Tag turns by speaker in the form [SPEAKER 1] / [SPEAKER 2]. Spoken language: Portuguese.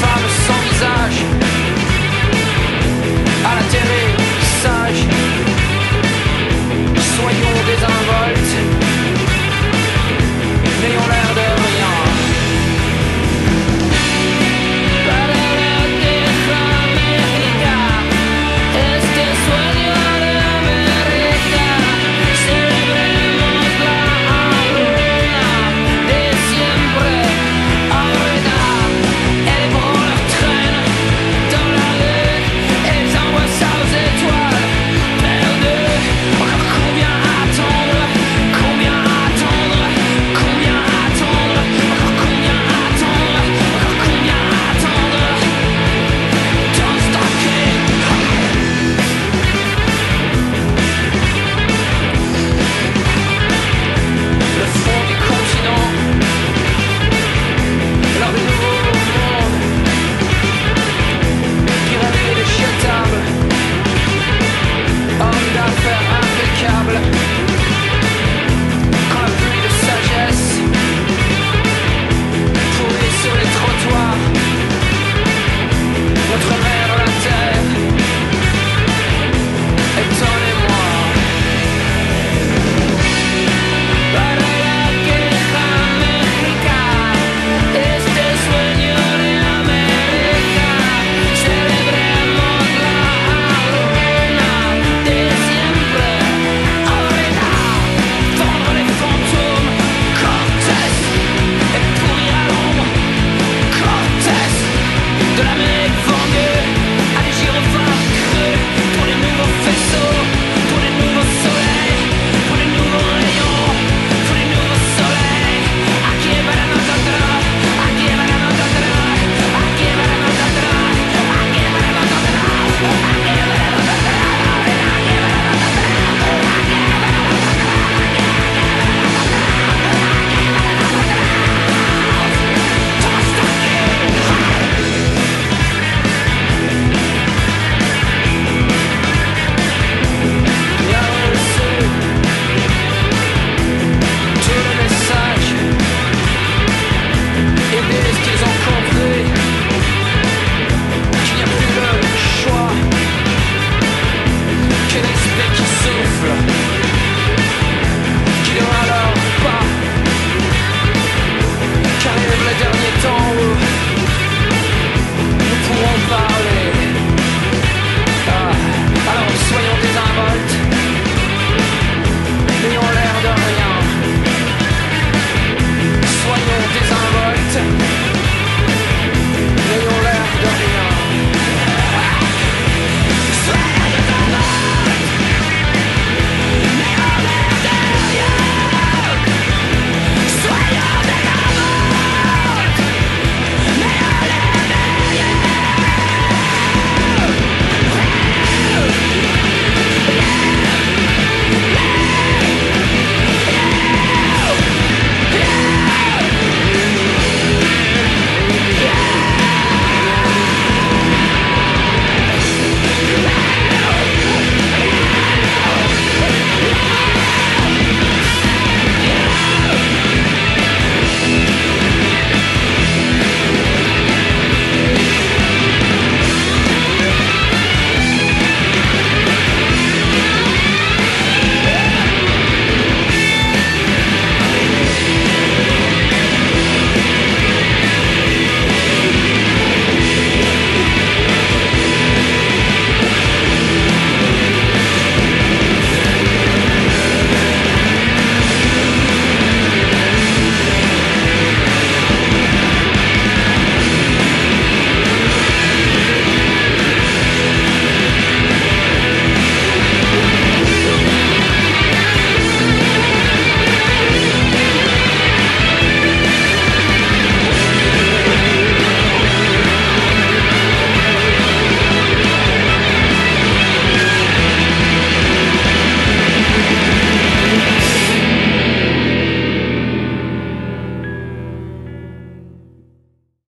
[SPEAKER 1] femme sans visage à la terre.